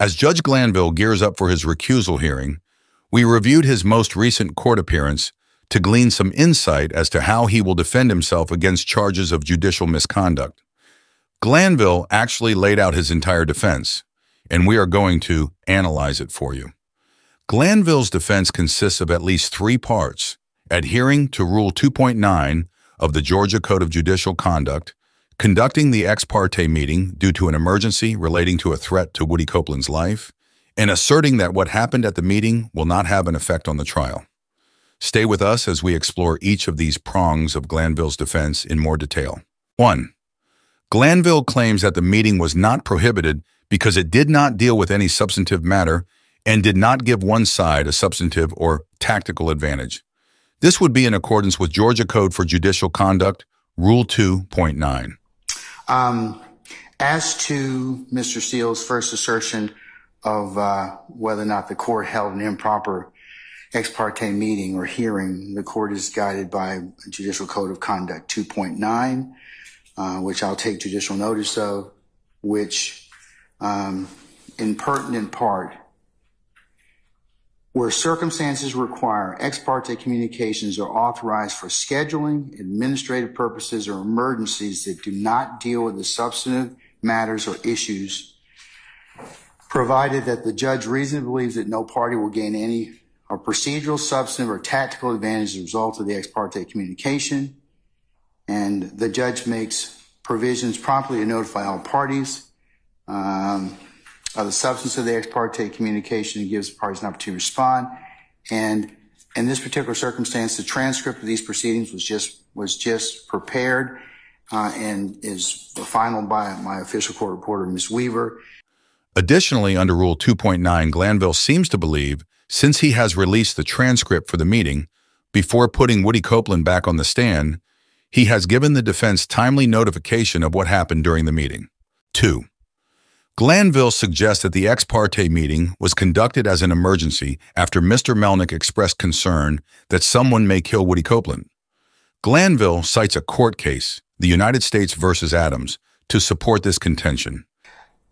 As Judge Glanville gears up for his recusal hearing, we reviewed his most recent court appearance to glean some insight as to how he will defend himself against charges of judicial misconduct. Glanville actually laid out his entire defense, and we are going to analyze it for you. Glanville's defense consists of at least three parts, adhering to Rule 2.9 of the Georgia Code of Judicial Conduct, conducting the ex parte meeting due to an emergency relating to a threat to Woody Copeland's life, and asserting that what happened at the meeting will not have an effect on the trial. Stay with us as we explore each of these prongs of Glanville's defense in more detail. 1. Glanville claims that the meeting was not prohibited because it did not deal with any substantive matter and did not give one side a substantive or tactical advantage. This would be in accordance with Georgia Code for Judicial Conduct, Rule 2.9. Um, as to Mr. Steel's first assertion of uh, whether or not the court held an improper ex parte meeting or hearing, the court is guided by Judicial Code of Conduct 2.9, uh, which I'll take judicial notice of, which um, in pertinent part where circumstances require ex parte communications are authorized for scheduling, administrative purposes, or emergencies that do not deal with the substantive matters or issues, provided that the judge reasonably believes that no party will gain any procedural, substantive, or tactical advantage as a result of the ex parte communication, and the judge makes provisions promptly to notify all parties. Uh, The substance of the ex parte communication and gives the parties an opportunity to respond. And in this particular circumstance, the transcript of these proceedings was just was just prepared uh, and is final by my official court reporter, Ms. Weaver. Additionally, under Rule 2.9, Glanville seems to believe, since he has released the transcript for the meeting, before putting Woody Copeland back on the stand, he has given the defense timely notification of what happened during the meeting. 2. Glanville suggests that the ex parte meeting was conducted as an emergency after Mr. Melnick expressed concern that someone may kill Woody Copeland. Glanville cites a court case, the United States versus Adams, to support this contention.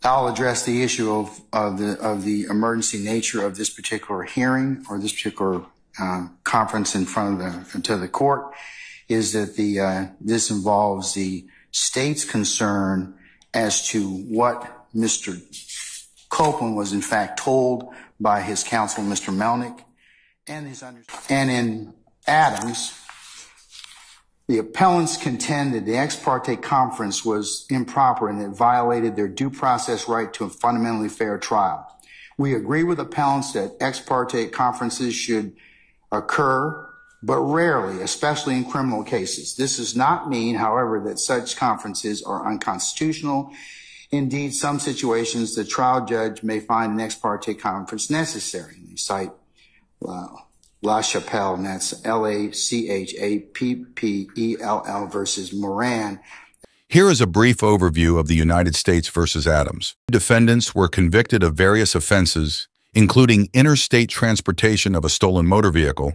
I'll address the issue of, of the of the emergency nature of this particular hearing or this particular uh, conference in front of the to the court. Is that the uh, this involves the state's concern as to what Mr. Copeland was in fact told by his counsel, Mr. Melnick, and in Adams, the appellants contended the ex parte conference was improper and it violated their due process right to a fundamentally fair trial. We agree with appellants that ex parte conferences should occur, but rarely, especially in criminal cases. This does not mean, however, that such conferences are unconstitutional Indeed, some situations the trial judge may find an ex parte conference necessary. They cite uh, La Chapelle, and that's L-A-C-H-A-P-P-E-L-L versus Moran. Here is a brief overview of the United States versus Adams. Defendants were convicted of various offenses, including interstate transportation of a stolen motor vehicle,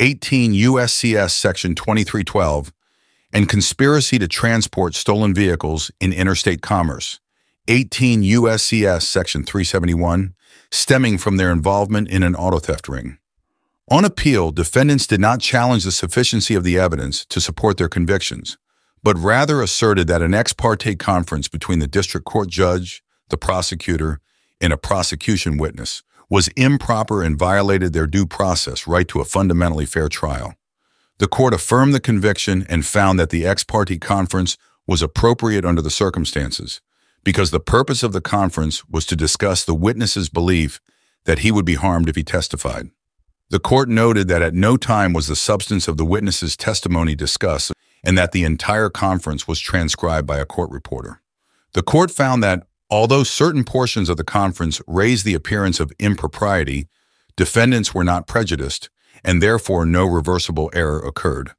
18 USCS Section 2312, and conspiracy to transport stolen vehicles in interstate commerce. 18 USCS Section 371, stemming from their involvement in an auto theft ring. On appeal, defendants did not challenge the sufficiency of the evidence to support their convictions, but rather asserted that an ex parte conference between the district court judge, the prosecutor, and a prosecution witness was improper and violated their due process right to a fundamentally fair trial. The court affirmed the conviction and found that the ex parte conference was appropriate under the circumstances, because the purpose of the conference was to discuss the witness's belief that he would be harmed if he testified. The court noted that at no time was the substance of the witness's testimony discussed and that the entire conference was transcribed by a court reporter. The court found that, although certain portions of the conference raised the appearance of impropriety, defendants were not prejudiced, and therefore no reversible error occurred.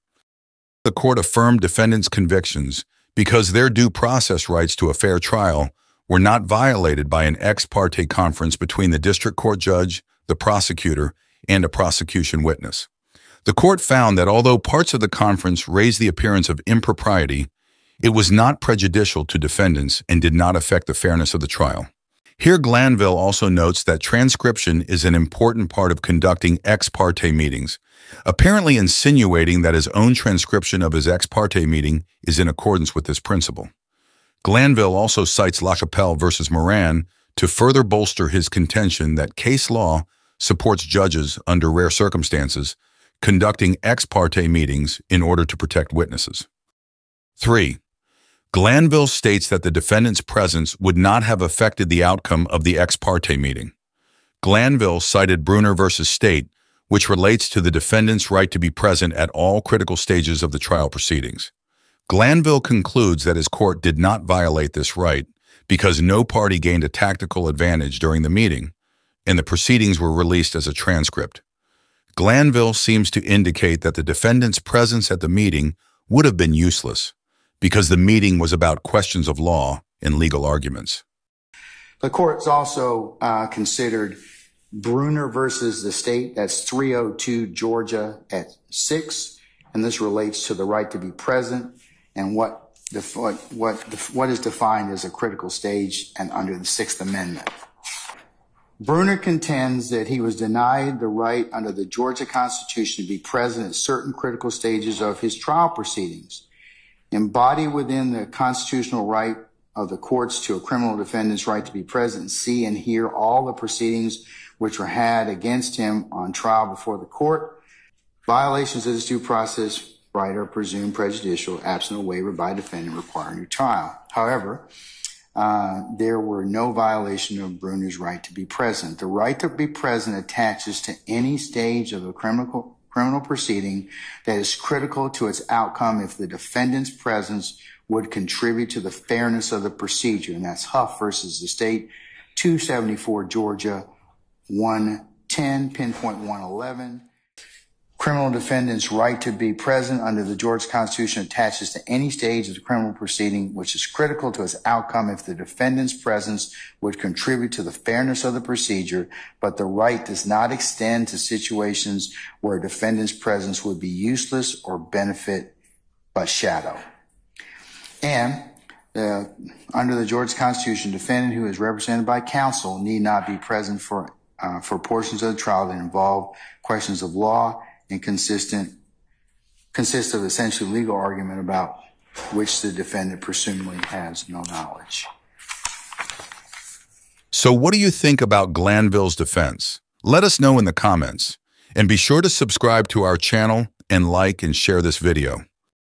The court affirmed defendants' convictions because their due process rights to a fair trial were not violated by an ex parte conference between the district court judge, the prosecutor, and a prosecution witness. The court found that although parts of the conference raised the appearance of impropriety, it was not prejudicial to defendants and did not affect the fairness of the trial. Here Glanville also notes that transcription is an important part of conducting ex parte meetings, apparently insinuating that his own transcription of his ex parte meeting is in accordance with this principle. Glanville also cites LaChapelle versus Moran to further bolster his contention that case law supports judges, under rare circumstances, conducting ex parte meetings in order to protect witnesses. 3. Glanville states that the defendant's presence would not have affected the outcome of the ex parte meeting. Glanville cited Brewner v. State, which relates to the defendant's right to be present at all critical stages of the trial proceedings. Glanville concludes that his court did not violate this right because no party gained a tactical advantage during the meeting, and the proceedings were released as a transcript. Glanville seems to indicate that the defendant's presence at the meeting would have been useless because the meeting was about questions of law and legal arguments. The court's also uh, considered Brewner versus the state. That's 302 Georgia at 6. And this relates to the right to be present and what, what, what, what is defined as a critical stage and under the Sixth Amendment. Brewner contends that he was denied the right under the Georgia Constitution to be present at certain critical stages of his trial proceedings Embodied within the constitutional right of the courts to a criminal defendant's right to be present, and see and hear all the proceedings which were had against him on trial before the court. Violations of this due process right are presumed prejudicial, absent a waiver by defendant requiring new trial. However, uh, there were no violation of Brewner's right to be present. The right to be present attaches to any stage of a criminal criminal proceeding that is critical to its outcome if the defendant's presence would contribute to the fairness of the procedure. And that's Huff versus the state, 274 Georgia, 110, pinpoint 111. Criminal defendant's right to be present under the Georgia Constitution attaches to any stage of the criminal proceeding which is critical to its outcome if the defendant's presence would contribute to the fairness of the procedure, but the right does not extend to situations where a defendant's presence would be useless or benefit but shadow. And uh, under the Georgia Constitution, defendant who is represented by counsel need not be present for uh, for portions of the trial that involve questions of law and consistent consists of essentially legal argument about which the defendant presumably has no knowledge. So what do you think about Glanville's defense? Let us know in the comments. And be sure to subscribe to our channel and like and share this video.